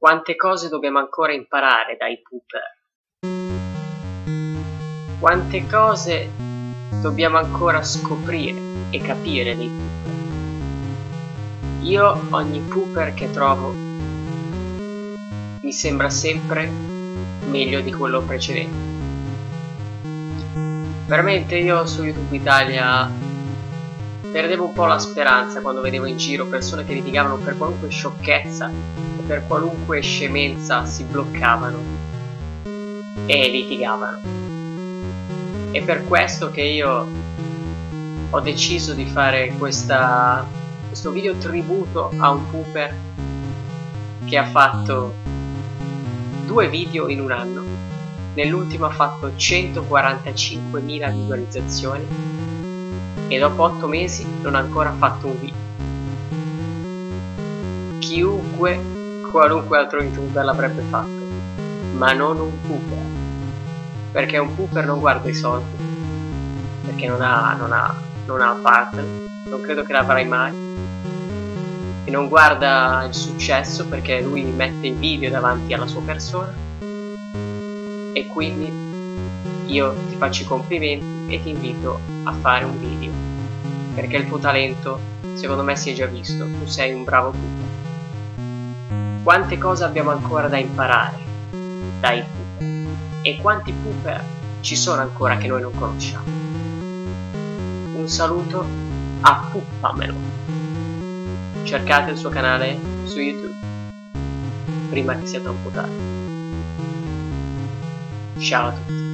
Quante cose dobbiamo ancora imparare dai pooper. Quante cose dobbiamo ancora scoprire e capire dei pooper. Io ogni pooper che trovo mi sembra sempre meglio di quello precedente. Veramente io su YouTube Italia perdevo un po' la speranza quando vedevo in giro persone che litigavano per qualunque sciocchezza e per qualunque scemenza si bloccavano e litigavano. È per questo che io ho deciso di fare questa, questo video tributo a un pooper che ha fatto due video in un anno. Nell'ultimo ha fatto 145.000 visualizzazioni e dopo 8 mesi non ha ancora fatto un video. Chiunque, qualunque altro youtuber l'avrebbe fatto, ma non un pooper. Perché un pooper non guarda i soldi, perché non ha, non ha, non ha partner, non credo che l'avrai mai. E non guarda il successo perché lui mette i video davanti alla sua persona. E quindi io ti faccio i complimenti e ti invito a fare un video. Perché il tuo talento secondo me si è già visto. Tu sei un bravo pooper quante cose abbiamo ancora da imparare dai pooper e quanti pooper ci sono ancora che noi non conosciamo? Un saluto a Puppamelo cercate il suo canale su youtube prima che sia troppo tardi Shout out